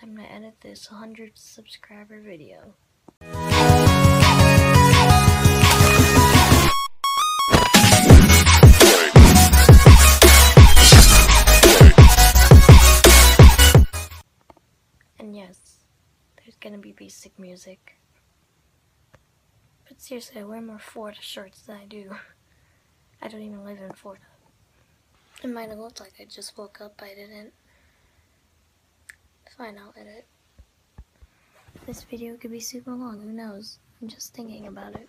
Time to edit this 100 subscriber video. And yes, there's gonna be basic music. But seriously, I wear more Florida shirts than I do. I don't even live in Florida. It might have looked like I just woke up, I didn't. Fine, I'll edit. This video could be super long, who knows? I'm just thinking about it.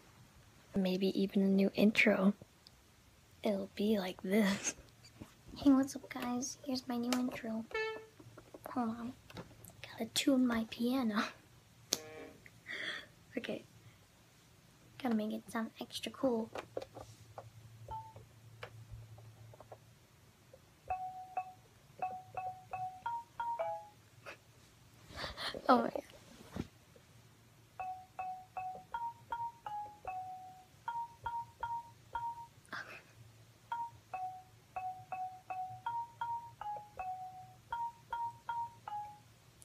Maybe even a new intro. It'll be like this. Hey, what's up, guys? Here's my new intro. Hold on. Gotta tune my piano. okay. Gotta make it sound extra cool. Oh my god.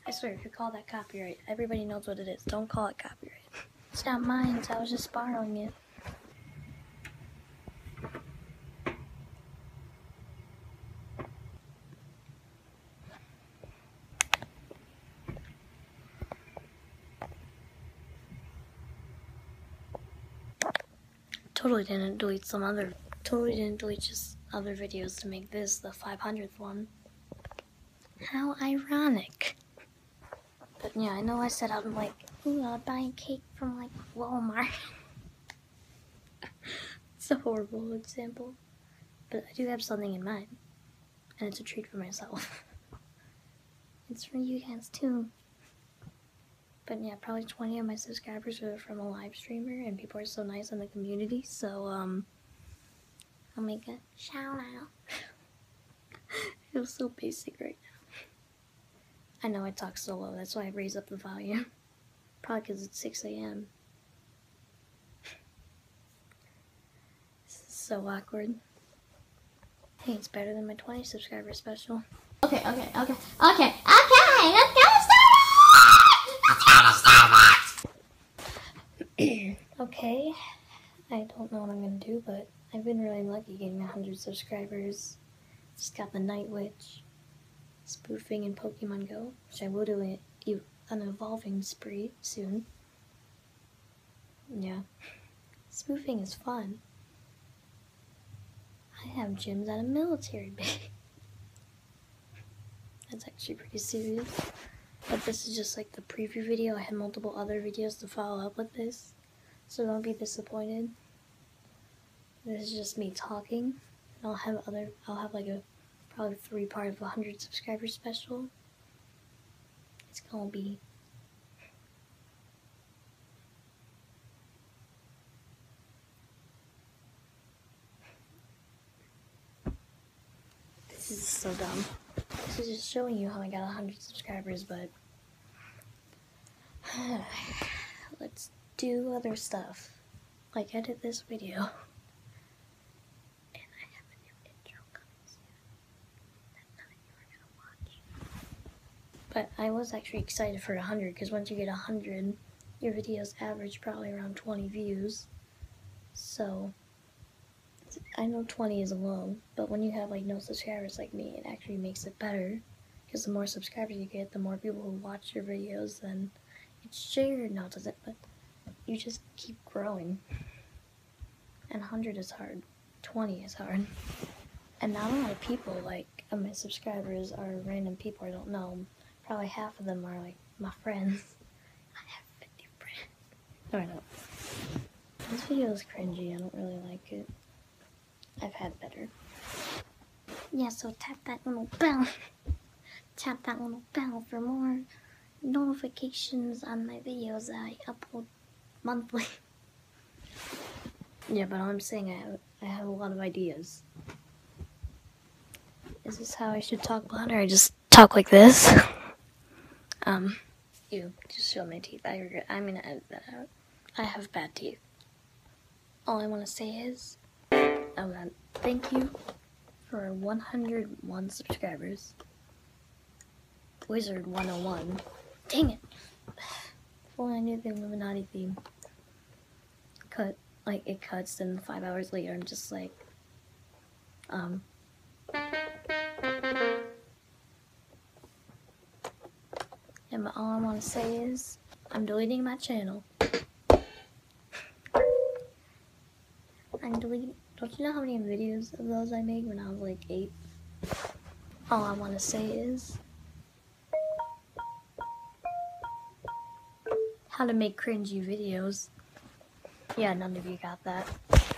I swear, if you call that copyright, everybody knows what it is. Don't call it copyright. It's not mine, so I was just borrowing it. Totally didn't delete some other, totally didn't delete just other videos to make this the 500th one. How ironic. But yeah, I know I said I'm like, ooh, I'll buy a cake from like Walmart. it's a horrible example. But I do have something in mind. And it's a treat for myself. it's for you guys too. But yeah, probably 20 of my subscribers are from a live streamer, and people are so nice in the community, so, um, I'll make a shout out. it feels so basic right now. I know I talk so low, that's why I raise up the volume. Probably because it's 6 a.m. This is so awkward. Hey, it's better than my 20 subscriber special. Okay, okay, okay, okay, okay, let's get it okay, I don't know what I'm gonna do, but I've been really lucky getting 100 subscribers. Just got the Night Witch, spoofing in Pokemon Go, which I will do a, an evolving spree soon. Yeah, spoofing is fun. I have gyms at a military base. That's actually pretty serious. But this is just like the preview video. I have multiple other videos to follow up with this. So don't be disappointed. This is just me talking. I'll have other I'll have like a probably three part of a hundred subscriber special. It's gonna be This is so dumb. This is just showing you how I got a 100 subscribers, but let's do other stuff. Like edit this video. But I was actually excited for 100 because once you get 100, your videos average probably around 20 views. So I know 20 is a low, but when you have like no subscribers like me, it actually makes it better. Because the more subscribers you get, the more people who watch your videos, then it's shared. No, it doesn't, but you just keep growing. And 100 is hard, 20 is hard. And not a lot of people, like, of my subscribers are random people I don't know. Probably half of them are like my friends. I have 50 friends. No, I don't. This video is cringy, I don't really like it. I've had better. Yeah, so tap that little bell. tap that little bell for more notifications on my videos that I upload monthly. yeah, but I'm saying I have, I have a lot of ideas. Is this how I should talk louder? I just talk like this. um, you just show my teeth. I regret. I'm gonna edit that out. I have bad teeth. All I want to say is Oh god, thank you for 101 subscribers. Wizard 101. Dang it. If I knew the Illuminati theme. Cut, like, it cuts, then five hours later, I'm just like, um. And all I want to say is, I'm deleting my channel. I'm deleting. Don't you know how many videos of those I made when I was like eight? All I want to say is how to make cringy videos. Yeah, none of you got that.